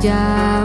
家。